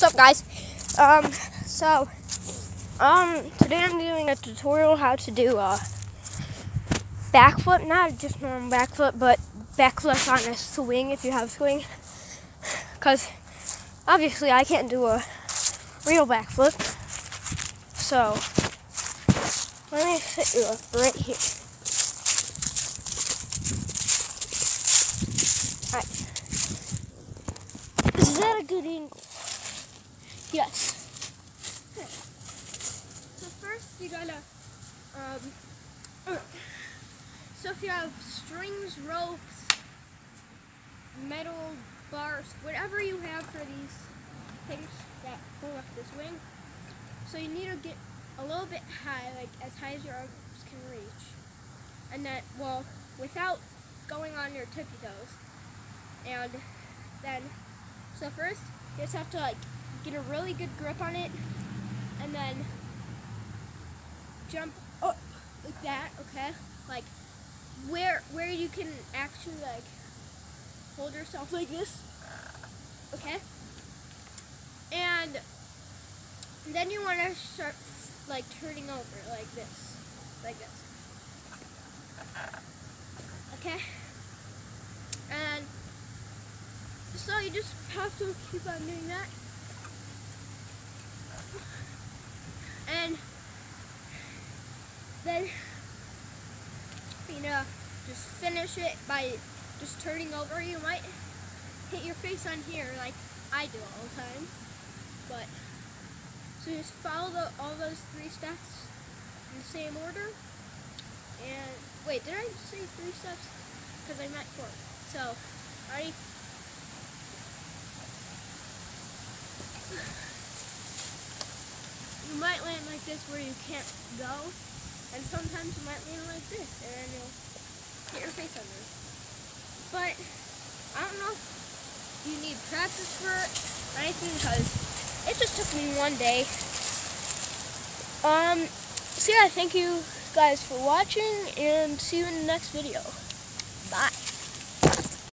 What's up guys? Um, so, um, today I'm doing a tutorial how to do a backflip, not just normal backflip, but backflip on a swing if you have swing. Because, obviously I can't do a real backflip. So, let me set you up right here. Alright. Is that a good angle? Yes. So first you gotta, um, uh, so if you have strings, ropes, metal bars, whatever you have for these things that pull up this wing, so you need to get a little bit high, like as high as your arms can reach. And that, well, without going on your tippy toes. And then, so first, you just have to like get a really good grip on it, and then jump up like that, okay? Like where where you can actually like hold yourself like this, okay? And then you want to start like turning over like this, like this, okay? And so you just have to keep on doing that. And then, you know, just finish it by just turning over. You might hit your face on here like I do all the time. But, so just follow the, all those three steps in the same order. And, wait, did I say three steps? Because I meant four. So, ready? you might land like this where you can't go, and sometimes you might lean like this, and you'll get your face under. But I don't know if you need practice for it or anything because it just took me one day. Um, so yeah, thank you guys for watching, and see you in the next video. Bye.